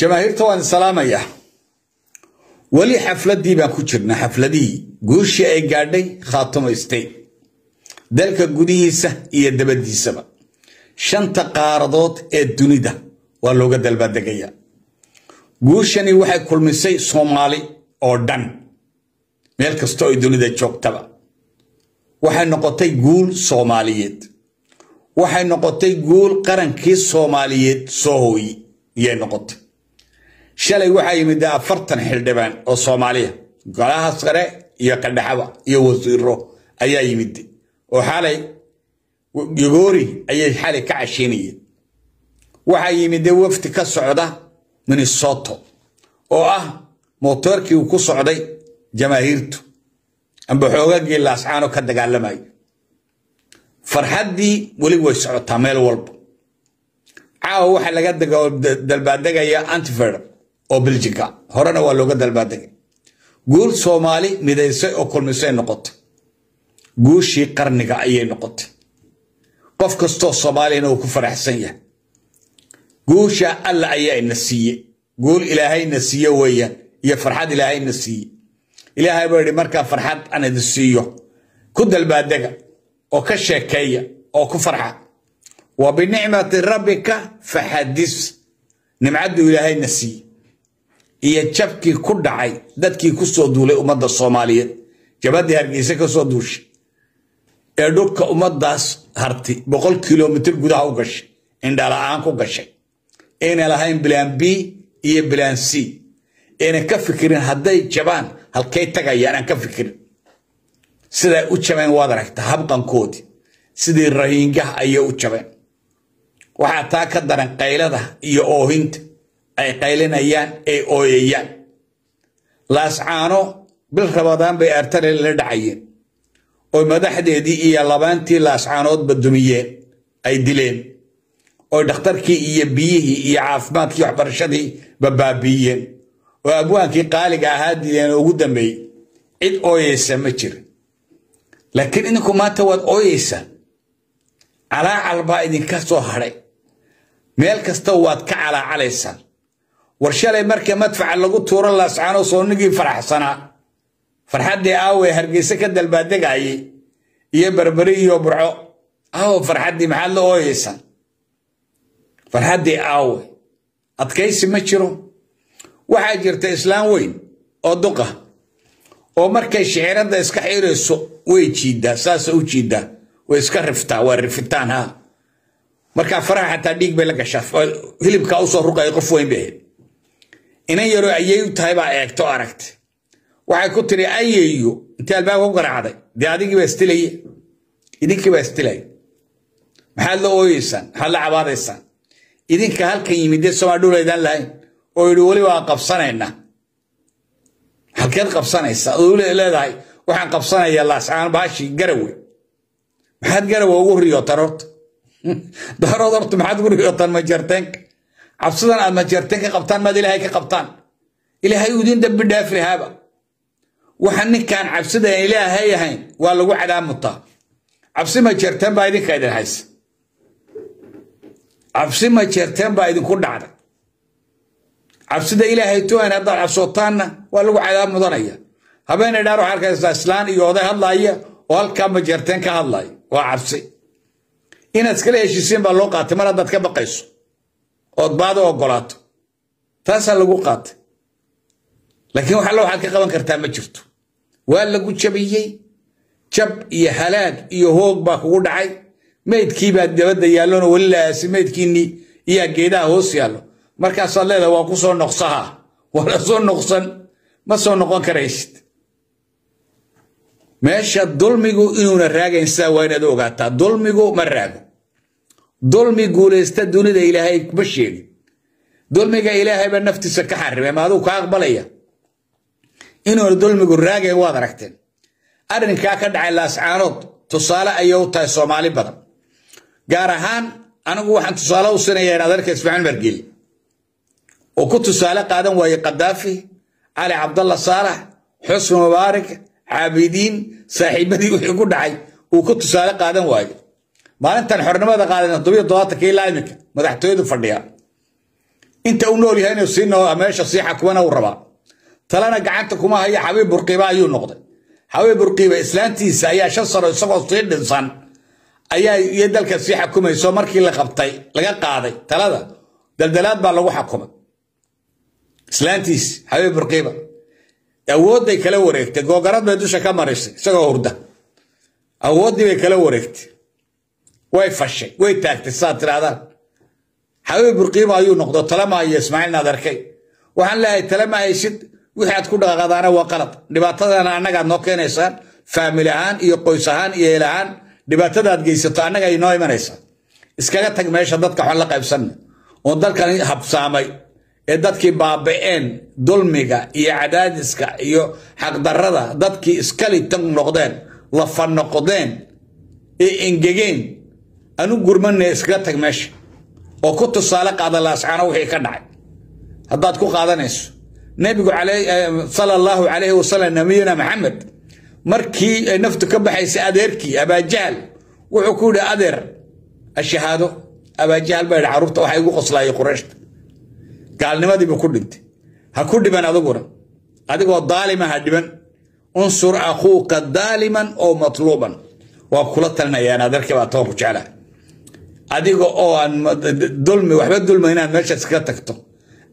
jamaahiirta waan salaamayaa weli xafladii baan ku jirnaa xafladihii guushii ay gaadhay khaatumaystay. Dalka gudihiisa iyo dabadiisaba shanta qaaradood ee dunida waa looga dalbaadegaya guushani waxay kulmisay soomaali oo dhan. Meel kasta oo dunida joogtaba. Waxay noqotay guul soomaaliyeed. Waxay noqotay guul qarankii soomaaliyeed soo hooyi iyay noqotay shalay waxaa yimid afartan xildhibaan oo soomaaliya golaha sare iyo kadhaxaba iyo wasiiro ayaa yimid. Oo xalay yogoori ayay xalay ka cashiinayeen. Waxaa yimid wafdi ka socda minnesoto oo ah motoorkii uu ku socday jamaahiirtu. Amba xoogagii laascaano ka dagaalamayo farxaddii weli way socotaa meel walba. Caawa waxaa laga dalbaadegaya antiferal oo biljinka horena waa looga dalbaadegay guul soomaali midaysay oo kulmisay noqotay guushii qarniga ayay noqotay qof kastoo soomaaliyana uu ku faraxsan yahay. Guusha alla ayaa ina siiye guul ilaahayna siiye weeyaan. Iyo farxad ilaahayna siiye ilaahay baa yidhi markaa farxad aan idin siiyo. Ku dalbaadega oo ka sheekeeya oo ku farxa. Wa binicmati rabbika faxadis nimcadduu ilaahayna siiye iyo jabkii ku dhacay dadkii ku soo duulay ummadda soomaaliyeed. Jabaddii hargeysa ka soo duushay. Ee dhulka ummaddaas harti boqol kilomitr gudaha u gashay indhala-aan ku gashay. Ayna lahayn bilaan b iyo bilaan c. Ayna ka fikirin hadday jabaan halkay tagayaan aan ka fikirin. Siday u jabeen waad aragta habqankoodii sidii rahiingaha ayay u jabeen. Waxaa taa ka daran qaylada iyo oohinta ay qaylinayaan ay ooyayaan laascaano bil rabadaan bay artale la dhacayeen. Oy madaxdeedii iyo labaantii laascaanoodba dumiyeen ay dileen. Oy dhakhtarkii iyo biyihii iyo caafimaadkii waxbarashadii babaabiiyeen oo abwaankii qaaliga ahaa dileen oo ugu dambeeyey cid ooyeysa ma jira laakiin idinku maanta waad ooyeysaan calaacal baa idinka soo hadhay meel kasta waad ka calaacalaysaan war shalay marka madfaca lagu tuuro laascaano soonnigii faraxsanaa farxaddii aawe hargeyse ka dalbaadegayey iyo berberi iyo burco. Aawo farxaddii maxaad la ooyeysaan farxaddii aawe adkaysi ma jiro. Waxaa jirta islaam weyn oo duqa oo markay shiciradda iska xirayso way jiiddaa saasa u jiiddaa. Way iska riftaa waa rifitaan ha markaa faraha xataa dhiig bay la gashaa hilibkaa u soo ruqaya qof weyn bay ahayd inan yaroo ayay u tahay baa eegto aragtay waxay ku tiri ayeyo intii albaabka ku garaacday. Dee adigii baa istilaya idinkii baa istilaya maxaad la ooyeysaan maxaad la cabaadaysaan idinka halkan yimid dee somaa dhulaydaan lahayn oo yidhi weli waa qabsanaynaa. Halkeed qabsanaysaa oo leedahay waxaan qabsanayaa laascaan baashi garawe. Maxaad garawe? Ugu riyootaan horta daarood horta maxaad ugu riyootaan majarteenka cabsidan aad majarteen ka qabtaan maad ilaahay ka qabtaan. Ilaahay uu idin dambi dhaafi lahaaba waxa ninkaan cabsida aan ilaahay ahayn waa lagu cadaamutaa cabsi majarteen baa idinka idin haysa cabsi majarteen baa idinku dhacday cabsida ilaahay tuhan haddaad cabsootaanna waa lagu cadaab mudanaya habeenay dhaar waxaa arkaysaa islaan iyo oday hadlaaya oo halkaa majarteen ka hadlaya waa cabsi. Inaad iskala heshiisiin baa loo qaatay mar haddaad ka baqayso ood baado ogolaato. Taasaa lagu qaatay. Laakiin wax alla waxaad ka qaban kartaa ma jirto. Waa lagu jabiyey. Jab iyo halaag iyo hoog baa kugu dhacay. Meydkiibaa dabadda yaallona weli laasi meydkiinnii iyaa geedaha hoos yaallo. Markaasaad leedahay waa ku soo noqsaha waa la soo noqsan. Ma soo noqon karaysid. Meesha dulmigu inuuna raagayn sidaa waa inaad ogaataa dulmigu ma raago dulmi guulaysta dunida ilaahay kuma sheegin. Dulmiga ilaahay baa naftiisa ka xarimay ma aduu ka aqbalaya. Inuuna dulmigu raagayn waad aragteen. Arrinkaa ka dhacay laascaanood tusaale ayay u tahay soomaali badan. Gaar ahaan anigu waxaan tusaale u sinaya in adeerka ismaaciil margeli oo ku tusaale qaadan waaye kadaafi cali cabdalla saalax xusni mubaarak caabidiin saaxiibadii wixii ku dhacay uu ku tusaale qaadan waayo maalintan xornimada qaadan toddobiyo toddobaatanka ilaa iminka madaxtooyadu fadhiya. Inta u nool yahay inuu sii noo meesha sii xakumana uu rabaa. Talena gacanta kuma hayo xabiib burqiiba ayuu noqday. Xabiib burqiiba islaantiisa ayaa shan sano isagoo sii dhinsan ayaa iyo dalka sii xakumayso markii la qabtay laga qaaday talada. Daldalaad baa lagu xakumay. Islaantiis xabiib burqiiba. Awoodday kala wareegtay. Googarad bay dusha ka marisay isagoo hurda. Awooddii bay kala wareegtay way fashay way taagtay saad tirahdaan. Xabiib burqiiba ayuu noqdo talama hayo ismaaciil naadarkay waxaan leeyahay talama haysid wixii aad ku dhaqaaqadaana waa qalad. Dhibaatadana annagaad noo keenaysaan faamil ahaan iyo qoys ahaan iyo eel ahaan dhibaatadaad geysato annaga ay noo imanaysaa. Iskaga tag meesha dadka waxaan la qaybsanna oo dalkan habsaamay ee dadkii baaba'een dulmiga iyo cadaadiska iyo xaqdarrada dadkii iskali tag noqdeen lafa noqdeen ee engegeen anu gurmane iskaga tag meesha oo ku tusaale qaada laascaano wixii ka dhacay. Haddaad ku qaadanayso nebigu sala allahu calayhi wasalam nabiyuna maxamed markii ay naftu ka baxaysay adeerkii abaajahal wuxuu ku yidhi adeer ashahaado abaajahal baa yidhi carruurta waxaa igu qoslaayay qurayshta. Gaalnimadiibuu ku dhintay. Ha ku dhiban adiguna. Adigoo daalima ha dhiban. Unsur akhuuka daaliman oo matluuban. Waa kula talinayaan adeerkii baa toon ku jeclaa adiga oo aan dulmi waxba dulma inaad meesha iskaga tagto.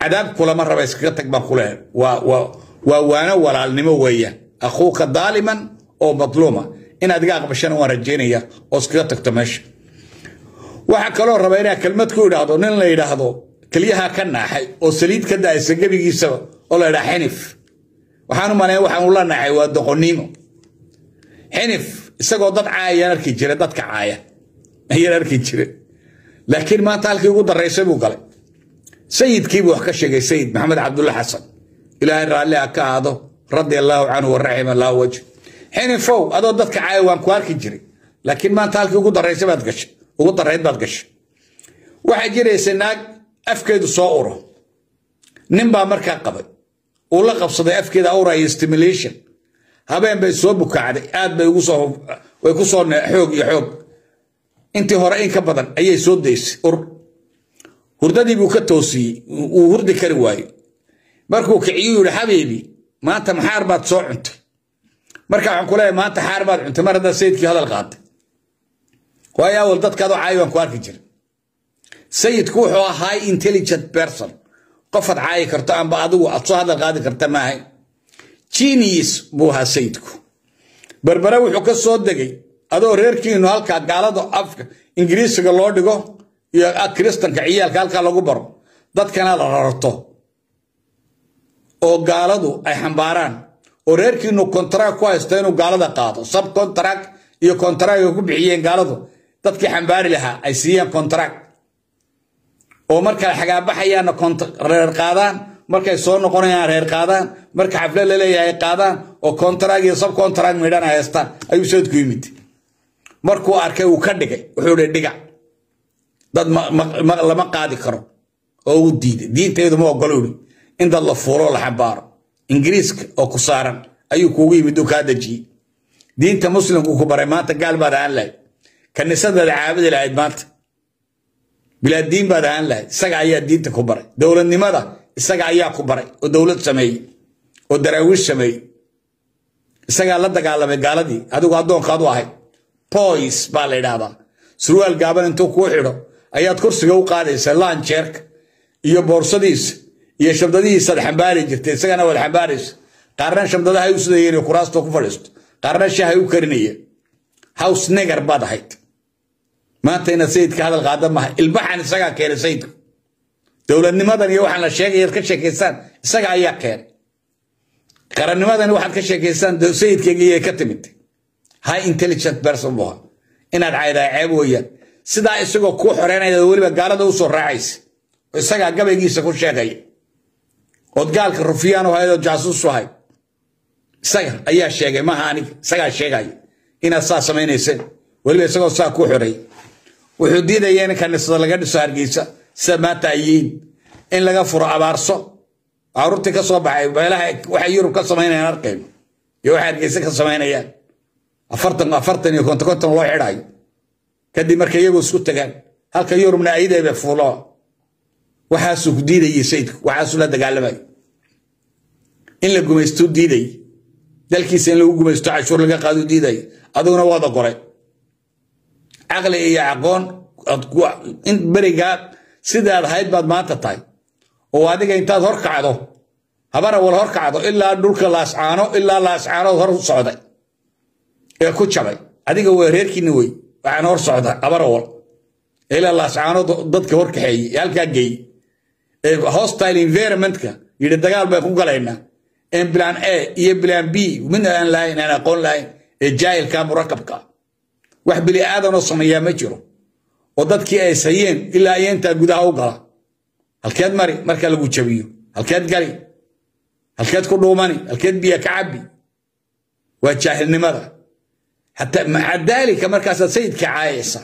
Cadaab kulama raba iskaga tag baan ku leehay waa waano walaalnimo weeyaan. Akhuuka daaliman oo matluuma inaad iga aqbashana waan rajaynaya oo iskaga tagto meesha. Waxaa kaloo raba inaa kelmad ku idhaahdo nin la yidhaahdo keliyaha ka naaxay oo saliid ka daaysa gebigiisaba oo la yidhaha xinif. Waxaan u maleeya waxaan ula naaxay waa doqoniimo xinif isagoo dad caayayaan arki jira dadka caaya. Ayaan arki jire laakiin maanta halkii ugu daraysay buu galay. Sayidkiibuu wax ka sheegay sayid maxamed cabdulla xasan. Ilaahay raalli ha ka aado radia allaahu canhu waraxima allahu wajh. Adoo dadka caaya waan ku arki jiray. Laakiin maanta halkii ugu daraysay baad gashay ugu darayd baad gashay. Waxaa jiraysa naag afkeedu soo uro. Nin baa markaa qabay. Uu la qabsaday afkeeda awraya stimulation. Habeen bay soo bukaacday aad bay ugu soo way ku soo xoog iyo xoog intii hore in ka badan ayay soo daysay. Ur hurdadii buu ka toosiyey. Uu hurdi kari waayey markuu kiciyuu yihi xabiibi maanta maxaar baad soo cuntay? Marka waxaan ku leeyahay maanta xaar baad cuntay? Mar haddaad sayidkii hadal qaatay. Waayo awal dadkaadoo caayi baan ku arki jiray. Sayidku wuxuu ahaa high intelligent person. Qofaad caayi karto amba adigu aad soo hadal qaadi karta maahay genius buu ahaa sayidku. Berbere wuxuu ka soo degay adoo reerkiinu halkaa gaalada afka ingiriisiga loo dhigo iyo kiristanka ciyaalka halkaa lagu baro dadkana la rarto oo gaaladu ay xambaaraan. Oo reerkiinu kontarag ku haysto inuu gaalada qaado sab kontarag iyo kontaragga ku bixiyeen gaaladu dadkii xambaari lahaa ay siiyeen kontarag oo markay xagaabaxayaanna reer qaadaan markay soo noqonayaan reer qaadaan marka xaflad la leeyahay qaadaan oo kontarag iyo sab kontarag midhana haystaan ayuu sayidku yimid markuu arkay uu ka dhigay wuxuu hi dhiga. Dad lama qaadi karo oo uu diiday. Diintaydu ma ogolo uri in dad la fuuloo la xambaaro. Ingiriiska oo ku saaran ayuu kuugu yimid uu kaa dejiyey. Diinta muslimku ku baray maanta gaal baad ahaan lahayd kaniisadaad caabudi lahayd maanta. Bilaadiin baad ahaan lahayd isaga ayaa diinta ku baray. Dowladnimada isaga ayaa ku baray oo dowlad sameeyey oo daraawiish sameeyey. Isagaa la dagaalamay gaaladii adigu addoonkaadu ahayd boys baa la yidhaahdaa surwaal gaaban intuu kuu xidho ayaad kursiga u qaadaysa laanjeerka iyo boorsadiisa iyo shabdadihiisaad xambaari jirta isagana waad xambaaraysa qaarna shabdadahay u sidayeen kuraasta ku fadhiisto qaarna shahay u karinayeen house negar baad ahayd maanta inaad sayidka hadal qaada maha ilbaxan isagaa keenay sayidku dowladnimadan iyo waxaan la sheegayaad ka sheekaysaan isaga ayaa keenay qarannimadan waxaad ka sheekaysaan sayidkeygiyay ka timid high intelligent person buu ahaa. Inaad caydaa ceeb weeyaan. Sidaa isagoo kuu xoreynaya weliba gaalada u soo raacaysa. Oo isagaa gabaygiisa ku sheegaya ood gaalka rufiyaan u hayd oo jaasuus u hayd. Isaga ayaa sheegay maaha aniga isagaa sheegaya inaad saa samaynayseen weliba isagoo saa kuu xoreeyay wuxuu diidaya in kaniisada laga dhiso hargeysa. Sida maanta ay in laga furo abaarso. Caruurtii ka soo baxay meelaha waxay yurub ka samaynayaan arkayno iyo waxay hargeysa ka samaynayaan afartan afartan iyo konton konton loo xidhayo kadib markay iyagu isku tagaan. Halka yurubna ayadayba fuulo. Waxaasuu ku diidayey sayidku waxaasuu la dagaalamay. In la gumaysto diiday dalkiisa in lagu gumaysto cashuur laga qaado diiday aduguna waad ogoray caqli iyo aqoon in berigaa sidaad ahayd baad maanta tahay. Oo adiga intaad hor kacdo habana wal hor kacdo ilaa dhulka laascaano ilaa laascaanood hor socday ee ku jabay. Adiga waa reerkiina wey waxaan hor socda habana wal. Ilaa laascaanood dadka hor kaxeeyey ee halkaa geeyey ee hostile environmentka yidhi dagaal baan ku galaynaa. En plan a iyo plan b midna aan lahayn aan aqoon lahayn ee jaahilka murakabka wax bili aadanoo sameeyaa ma jiro. Oo dadkii ay sayeen ilaa ayentaa gudaha u gala. Halkeed mari marka lagu jabiyo. Halkeed gali. Halkeed ku dhuumani. Halkeed biya ka cabbi. Waa jaahilnimada hataa maca markaasaad sayidkii caayaysa.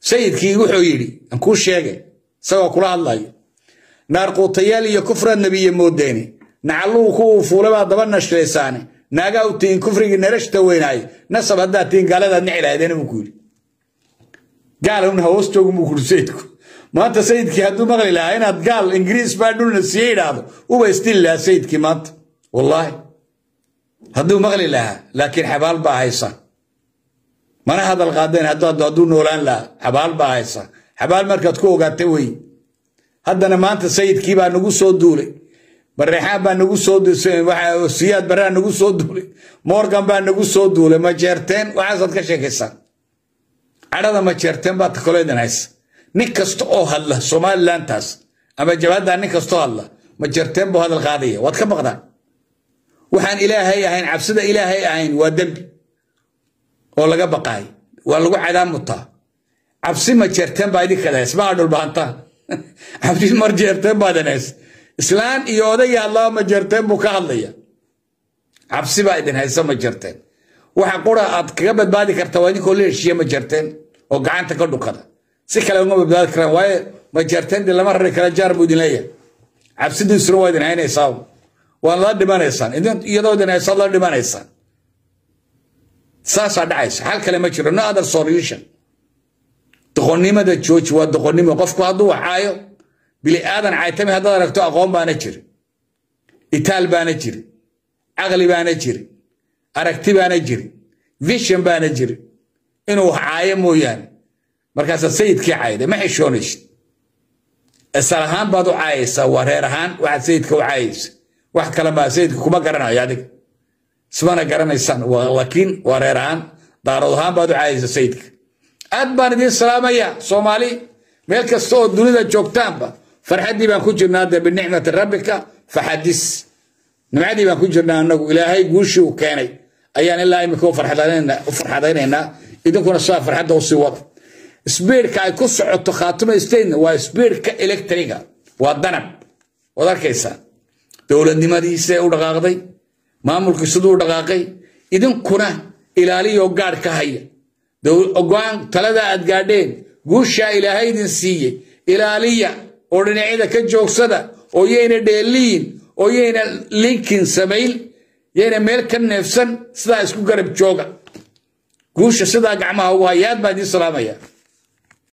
Sayidkii wuxuu yidhi aan kuu sheegay isagoo kula hadlayo naarquutayaal iyo kufraad nebiye moodeene nacalluu kuwuu fuulabaa daba nashlaysaane naagaa u tihiin kufrigii narashta weynaaye nasab haddaad tihiin gaaladaad nici lahaydeen buu ku yidhi. Gaalowna hoos joogu buu kuri sayidku. Maanta sayidkii hadduu maqli lahaa inaad gaal ingiriis baa dhulna siye idhaahdo uba istili lahaa sayidkii maanta. Wallaahi. Hadduu maqli lahaa laakiin xabaal baa haysa mana hadal qaadeen hadduu noolaan lahaa? Xabaal baa haysa. Xabaal markaad ku ogaata wey. Haddana maanta sayidkii baa nagu soo duulay. Bareexaan baa nagu soo siyaad baraa nagu soo duulay. Morgan baa nagu soo duulay. Majeerteen waxaasaad ka sheekaysaan cadhada majeerteen baa takoleedan haysa. Nin kasta oo hadla somalilantaas ama jabhaddaa nin kastoo hadla majeerteen buu hadal qaadaya. Waad ka maqdaan waxaan ilaahay ahayn cabsida ilaahay ahayn waa dembi oo laga baqaay waa lagu cadaamutaa cabsi majeerteen baa idinka hays maa dhulbaantaan cabsi majeerteen baadan hays islaan iyo odayga hadlaba majeerteen buu ka hadlaya. Cabsi baa idin haysa majeerteen waxa qura aad kaga badbaadi karta waa idinkoo la heshiiya majeerteen oo gacanta ka dhukada. Si kale uma badbaadi karaan waayo majeerteen dee lama rari kara jaar buu idin leeyahay. Cabsidiisuna waa idin haynaysaa. Waan la dhimanaysaan. Iyadoo idin haysaad la dhimanaysaan saasaa dhacaysa. Xal kale ma jiro. No other solution. Doqonnimada jooji waa doqonnimo qofku hadduu waxaayo bili aadan caytami haddaad aragto aqoon baana jiri. Itaal baana jiri. Caqli baana jiri. Aragti baana jiri. Vision baana jiri. Inuu caayo mooyaane. Markaasaad sayidkii cayday ma xishoonaysid. Isal ahaan baad u caayaysaa. Waa reer ahaan waxaad sayidka u caayaysa. Wax kale maa sayidka kuma garanayo adiga ismana garanaysaan laakiin waa reer ahaan daarood ahaan baad u caayaysa sayidka aad baan idiin salaamaya soomaali. Meel kasta oo dunida joogtaanba farxaddii baan ku jirnaa dee binicmati rabbika faxadis nimcadii baan ku jirnaa anagu ilaahay guushii uu keenay. Ayaan ilaa imika u farxadaynaynaa idinkuna sidaa farxadda u sii wada sbiidka ay ku socoto khaatuma statena waa sbiidka electriga waa danab. Waad arkaysaa. Dowladnimadiisa u dhaqaaqday maamulkii siduu dhaqaaqay idinkuna ilaaliyo gaadh ka haya. Go'aan talada aad gaadheen guushaa ilaahay idin siiyey. Ilaaliya oo dhinacyada ka joogsada oo yayna dheeliyin oo yayna linkin samayn yayna meel ka neefsan sidaa isku garab jooga. Guusha sidaa gacmaha ugu hayaad baa idiin salaamaya